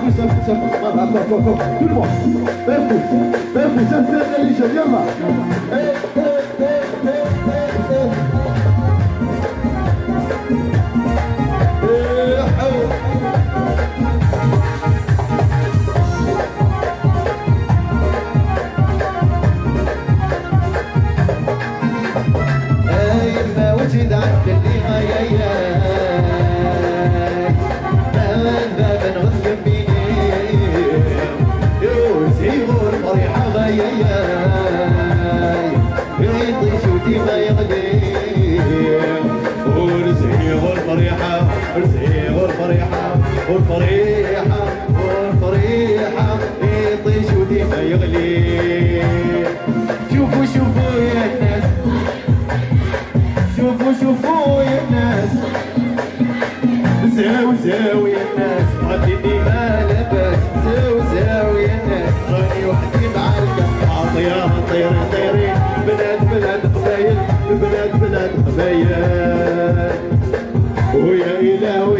plus simple, simple. Attends, attends, attends. Tout le monde. Bien plus. Bien plus. C'est intelligent. Viens là. فريحة غور فريحة غور فريحة يطيش وديما يغلي. شوفوا شوفوا يا الناس شوفوا شوفوا يا الناس زاو الناس عطيني ما لبس زاو الناس راني وحدي معركة. عطيها طير طيرين بلاد بلاد قبايل. بلاد بلاد قبايل. ويا إله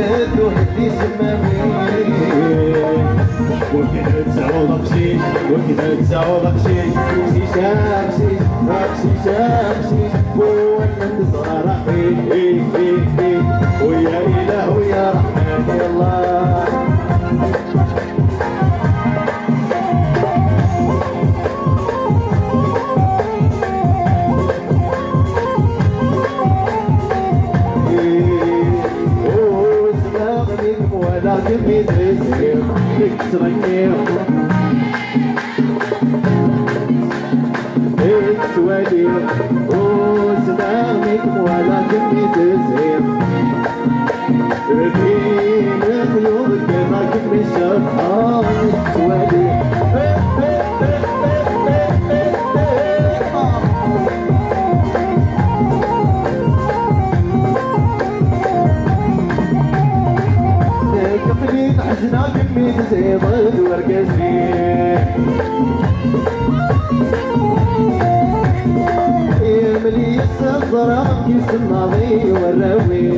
سادو هدي سمامي وكذا تسعو بخشيش وكذا تسعو بخشيش بخشيش بخشيش بخشيش بخشيش وأنا صغار إيه give me this here, to my. It's ideal. Oh, so now like give me this here. If you. حزنا كمي تزيد ورقزي ملي الصدرة يسمى ضي والروي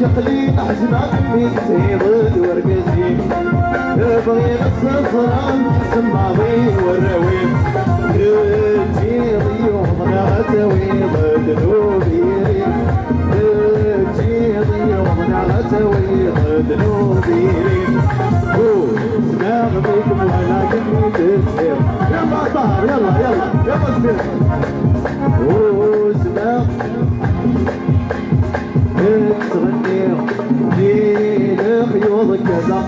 كفلي حزنا كمي تزيد ورقزي بغي الصدرة يسمى ضي والروي تجي ضيوفنا تويض ذنوبي ما كني تسير يلا يلا يلا يلا سير وسمع تغني دين خيوط كذا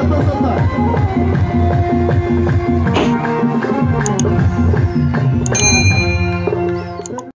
100%